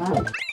Oh.